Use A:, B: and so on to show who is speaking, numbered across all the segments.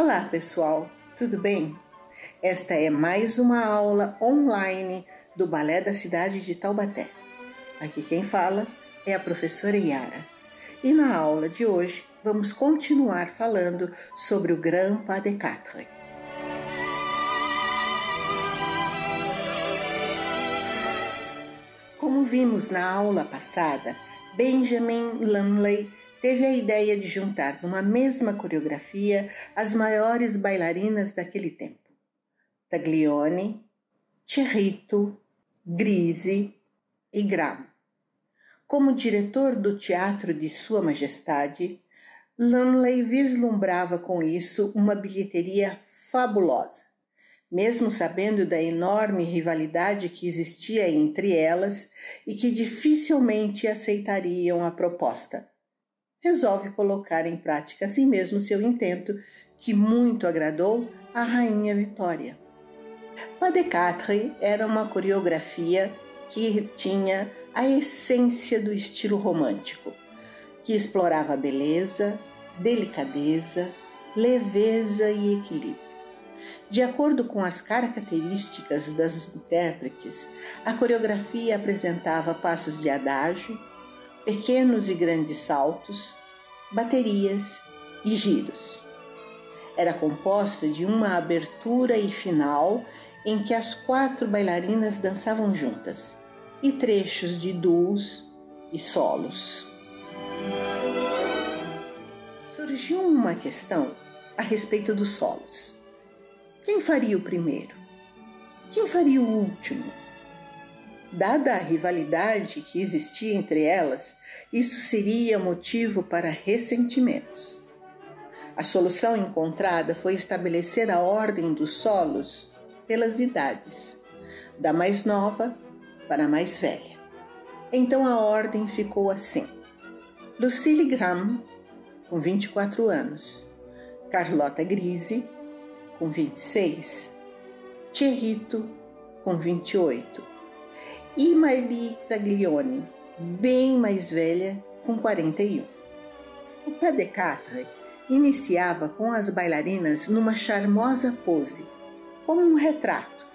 A: Olá, pessoal, tudo bem? Esta é mais uma aula online do Balé da cidade de Taubaté. Aqui quem fala é a professora Yara. E na aula de hoje vamos continuar falando sobre o Grand Pas de Quatre. Como vimos na aula passada, Benjamin Lumley teve a ideia de juntar numa mesma coreografia as maiores bailarinas daquele tempo: Taglioni, Cerrito, Grisi e Gram. Como diretor do Teatro de Sua Majestade, Lumley vislumbrava com isso uma bilheteria fabulosa, mesmo sabendo da enorme rivalidade que existia entre elas e que dificilmente aceitariam a proposta resolve colocar em prática assim mesmo seu intento, que muito agradou à rainha Vitória. Pas de Quatre era uma coreografia que tinha a essência do estilo romântico, que explorava beleza, delicadeza, leveza e equilíbrio. De acordo com as características das intérpretes, a coreografia apresentava passos de adágio, pequenos e grandes saltos, baterias e giros. Era composta de uma abertura e final em que as quatro bailarinas dançavam juntas, e trechos de duos e solos. Surgiu uma questão a respeito dos solos. Quem faria o primeiro? Quem faria o último? Dada a rivalidade que existia entre elas, isso seria motivo para ressentimentos. A solução encontrada foi estabelecer a ordem dos solos pelas idades, da mais nova para a mais velha. Então a ordem ficou assim: Lucille Graham, com 24 anos, Carlota Grise, com 26, Thierrito, com 28 e Marli Taglioni, bem mais velha, com 41. O pé de Catre iniciava com as bailarinas numa charmosa pose, como um retrato.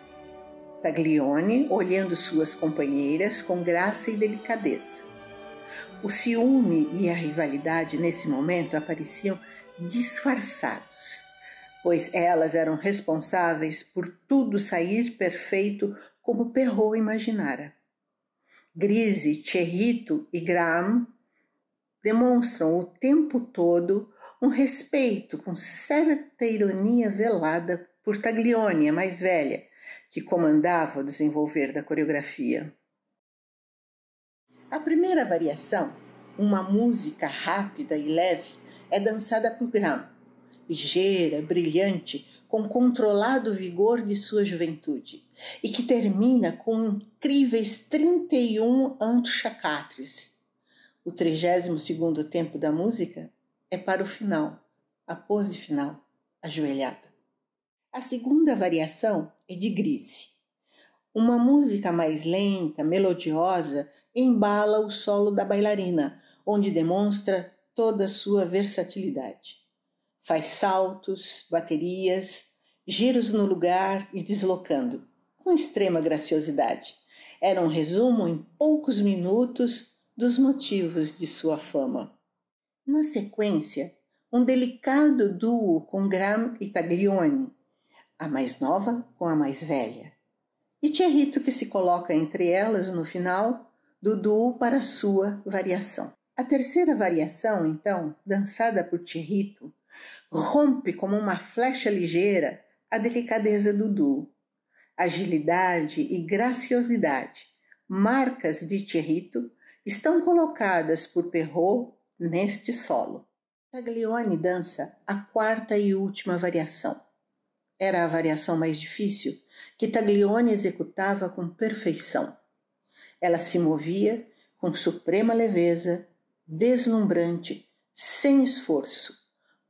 A: Taglioni olhando suas companheiras com graça e delicadeza. O ciúme e a rivalidade nesse momento apareciam disfarçados, pois elas eram responsáveis por tudo sair perfeito como Perrault imaginara. Grise, Cherrito e Graham demonstram o tempo todo um respeito com certa ironia velada por Taglioni, a mais velha, que comandava o desenvolver da coreografia. A primeira variação, uma música rápida e leve, é dançada por Graham, ligeira, brilhante, com controlado vigor de sua juventude e que termina com incríveis 31 antochacatres. O 32 tempo da música é para o final, a pose final, ajoelhada. A segunda variação é de Grise. Uma música mais lenta, melodiosa, embala o solo da bailarina, onde demonstra toda sua versatilidade. Faz saltos, baterias, giros no lugar e deslocando, com extrema graciosidade. Era um resumo em poucos minutos dos motivos de sua fama. Na sequência, um delicado duo com Graham e Taglioni, a mais nova com a mais velha. E Thierrito que se coloca entre elas no final do duo para sua variação. A terceira variação, então, dançada por Thierrito, rompe como uma flecha ligeira a delicadeza do duo, agilidade e graciosidade, marcas de Thierrito, estão colocadas por Perrault neste solo. Taglioni dança a quarta e última variação. Era a variação mais difícil, que Taglioni executava com perfeição. Ela se movia com suprema leveza, deslumbrante, sem esforço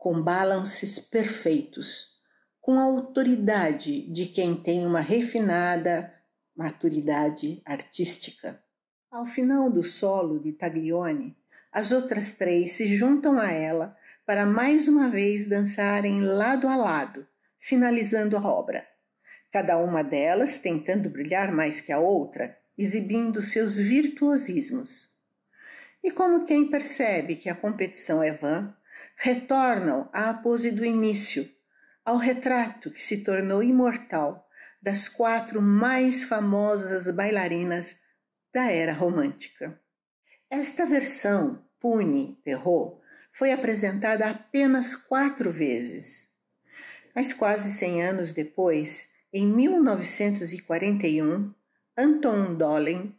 A: com balances perfeitos, com a autoridade de quem tem uma refinada maturidade artística. Ao final do solo de Taglioni, as outras três se juntam a ela para mais uma vez dançarem lado a lado, finalizando a obra. Cada uma delas tentando brilhar mais que a outra, exibindo seus virtuosismos. E como quem percebe que a competição é vã, retornam à pose do início, ao retrato que se tornou imortal das quatro mais famosas bailarinas da era romântica. Esta versão, Pune Perrault, foi apresentada apenas quatro vezes. Mas quase cem anos depois, em 1941, Anton Dolin,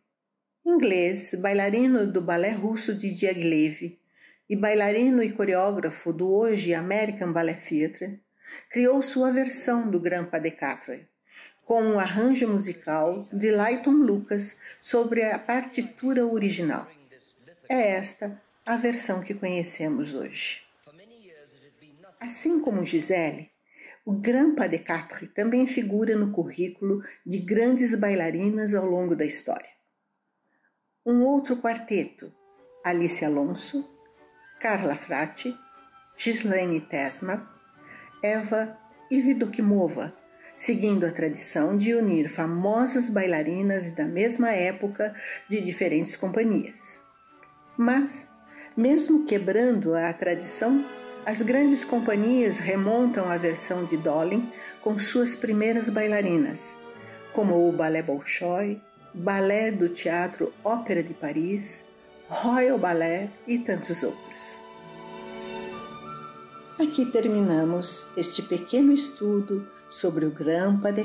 A: inglês, bailarino do balé russo de Diaghilev e bailarino e coreógrafo do hoje American Ballet Theatre, criou sua versão do Grand Pas de Quatre, com um arranjo musical de Leighton Lucas sobre a partitura original. É esta a versão que conhecemos hoje. Assim como Gisele, o Grand Pas de Quatre também figura no currículo de grandes bailarinas ao longo da história. Um outro quarteto, Alice Alonso, Carla Frati, Gislaine Tesma, Eva Ividokimova, seguindo a tradição de unir famosas bailarinas da mesma época de diferentes companhias. Mas, mesmo quebrando a tradição, as grandes companhias remontam a versão de Dolin com suas primeiras bailarinas, como o Ballet Bolshoi, Ballet do Teatro Ópera de Paris, Royal Ballet e tantos outros. Aqui terminamos este pequeno estudo sobre o Grampa de.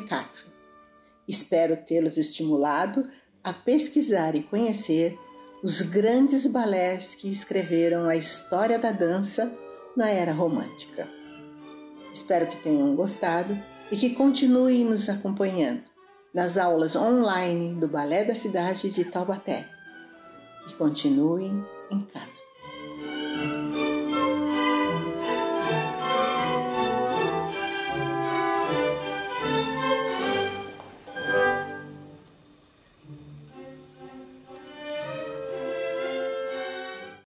A: Espero tê-los estimulado a pesquisar e conhecer os grandes balés que escreveram a história da dança na era romântica. Espero que tenham gostado e que continuem nos acompanhando nas aulas online do Balé da Cidade de Taubaté e continuem em casa.